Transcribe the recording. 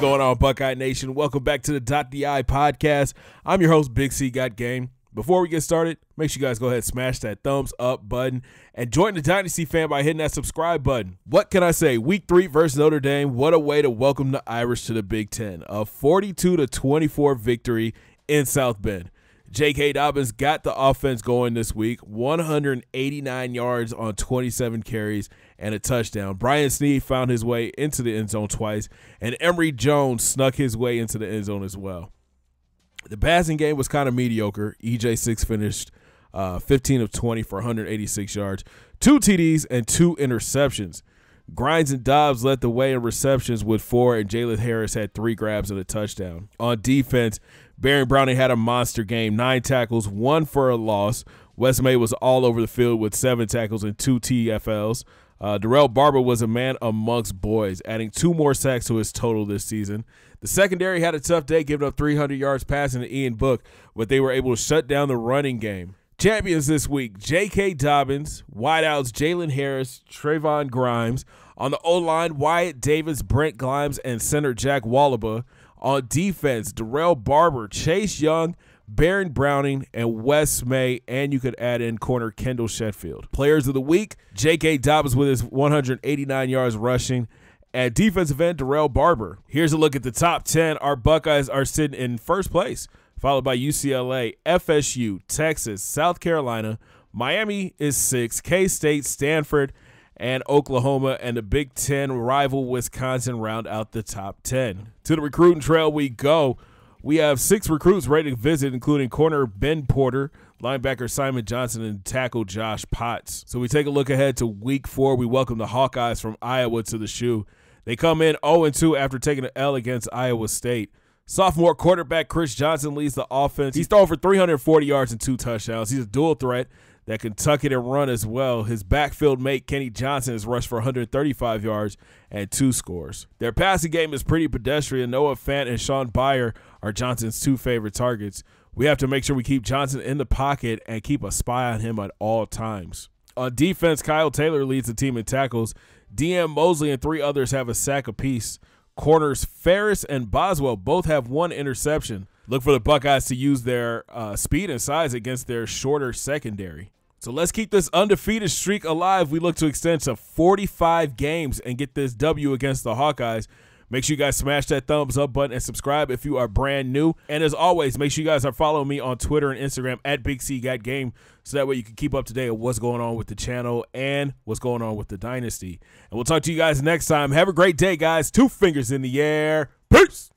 going on, Buckeye Nation? Welcome back to the Dot the I podcast. I'm your host, Big C Got Game. Before we get started, make sure you guys go ahead and smash that thumbs up button and join the Dynasty fan by hitting that subscribe button. What can I say? Week three versus Notre Dame. What a way to welcome the Irish to the Big Ten. A 42 to 24 victory in South Bend. J.K. Dobbins got the offense going this week 189 yards on 27 carries and a touchdown. Brian Snead found his way into the end zone twice, and Emory Jones snuck his way into the end zone as well. The passing game was kind of mediocre. EJ6 finished uh, 15 of 20 for 186 yards, two TDs, and two interceptions. Grimes and Dobbs led the way in receptions with four, and Jalen Harris had three grabs and a touchdown. On defense, Baron Browning had a monster game, nine tackles, one for a loss. Wes May was all over the field with seven tackles and two TFLs. Uh, Darrell Barber was a man amongst boys, adding two more sacks to his total this season. The secondary had a tough day, giving up 300 yards passing to Ian Book, but they were able to shut down the running game. Champions this week J.K. Dobbins, wideouts Jalen Harris, Trevon Grimes. On the O line, Wyatt Davis, Brent Grimes, and center Jack Wallaba. On defense, Darrell Barber, Chase Young, Baron Browning, and Wes May, and you could add in corner Kendall Sheffield. Players of the week, J.K. Dobbins with his 189 yards rushing. At defensive end, Darrell Barber. Here's a look at the top 10. Our Buckeyes are sitting in first place followed by UCLA, FSU, Texas, South Carolina. Miami is six, K State, Stanford, and Oklahoma, and the Big Ten rival Wisconsin round out the top 10. To the recruiting trail we go. We have six recruits ready to visit, including corner Ben Porter, linebacker Simon Johnson, and tackle Josh Potts. So we take a look ahead to week four. We welcome the Hawkeyes from Iowa to the shoe. They come in 0 2 after taking an L against Iowa State. Sophomore quarterback Chris Johnson leads the offense. He's thrown for 340 yards and two touchdowns. He's a dual threat that can tuck it and run as well. His backfield mate Kenny Johnson has rushed for 135 yards and two scores. Their passing game is pretty pedestrian. Noah Fant and Sean Beyer are Johnson's two favorite targets. We have to make sure we keep Johnson in the pocket and keep a spy on him at all times. On defense, Kyle Taylor leads the team in tackles. DM Mosley and three others have a sack apiece. Corners Ferris and Boswell both have one interception. Look for the Buckeyes to use their uh, speed and size against their shorter secondary. So let's keep this undefeated streak alive. We look to extend to 45 games and get this W against the Hawkeyes. Make sure you guys smash that thumbs up button and subscribe if you are brand new. And as always, make sure you guys are following me on Twitter and Instagram at Big C Got Game so that way you can keep up to date on what's going on with the channel and what's going on with the dynasty. And we'll talk to you guys next time. Have a great day, guys. Two fingers in the air. Peace.